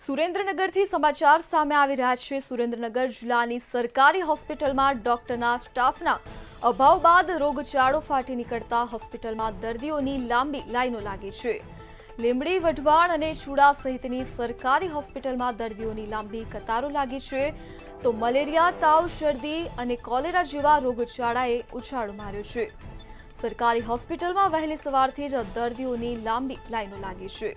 સુરેન્દ્રનગરથી સમાચાર સામે આવી રહ્યા છે. સુરેન્દ્રનગર જિલ્લાની સરકારી હોસ્પિટલમાં ડોક્ટરના સ્ટાફના અભાવ બાદ રોગચાળો ફાટી નીકળતા હોસ્પિટલમાં દર્દીઓની લાંબી લાઈનો લાગી છે. લીંબડી, વઢવાણ અને ચૂડા સહિતની સરકારી હોસ્પિટલમાં દર્દીઓની લાંબી કતારો લાગી છે. તો મલેરિયા, તાવ, શરદી અને કોલેરા જેવા રોગચાળાએ ઉછાળો માર્યો છે. સરકારી હોસ્પિટલમાં વહેલી સવારથી જ દર્દીઓની લાંબી લાઈનો લાગી છે.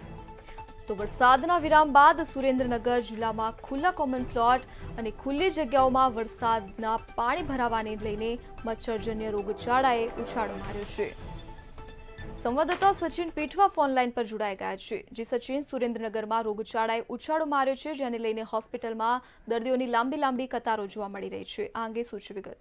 તો વરસાદના વિરામ બાદ સુરેન્દ્રનગર જિલ્લામાં ખુલ્લા કોમન પ્લોટ અને ખુલ્લી જગ્યાઓમાં વરસાદના પાણી ભરાવાને લઈને મચ્છરજન્ય રોગચાળાએ ઉછાળો માર્યો છે. સંવાદદાતા સચિન પીઠવા ફોનલાઈન પર જોડાઈ ગયા છે. જે સચિન, સુરેન્દ્રનગરમાં રોગચાળાએ ઉછાળો માર્યો છે, જેને લઈને હોસ્પિટલમાં દર્દીઓની લાંબી લાંબી કતારો જોવા મળી રહી છે. આ અંગે વિગત.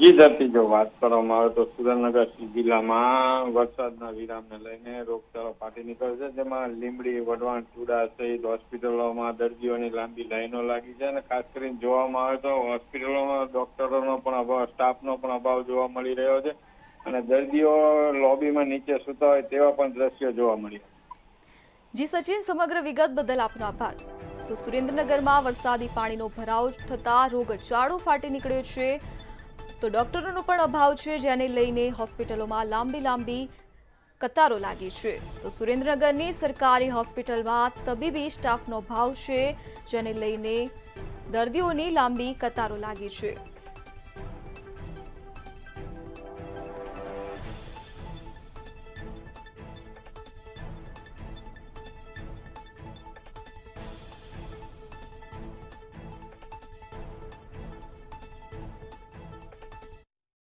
જી ધરતી જો વાત કરવામાં આવે તો સુરેન્દ્રનગર જિલ્લામાં વરસાદના વિરામને લઈને રોગચાળો ફાટી નીકળ્યો છે, જેમાં લીંબડી, વઢવાણ, ચુડા સહિત હોસ્પિટલોમાં દર્દીઓની લાંબી લાઈનો લાગી છે અને ખાસ કરીને જોવામાં આવે તો હોસ્પિટલોમાં ડોક્ટરોનો પણ અભાવ, સ્ટાફનો પણ અભાવ જોવા મળી રહ્યો છે અને દર્દીઓ લોબીમાં નીચે સૂતા હોય તેવા પણ દ્રશ્યો જોવા મળ્યા. જી સચિન, સમગ્ર વિગત બદલ આપનો આભાર. તો સુરેન્દ્રનગરમાં વરસાદી પાણીનો ભરાવ થતા રોગચાળો ફાટી નીકળ્યો છે. તો ડોક્ટરોનો પણ અભાવ છે, જેને લઈને હોસ્પિટલોમાં લાંબી લાંબી કતારો લાગી છે. તો સુરેન્દ્રનગરની સરકારી હોસ્પિટલમાં તબીબી સ્ટાફનો અભાવ છે, જેને લઈને દર્દીઓની લાંબી કતારો લાગી છે.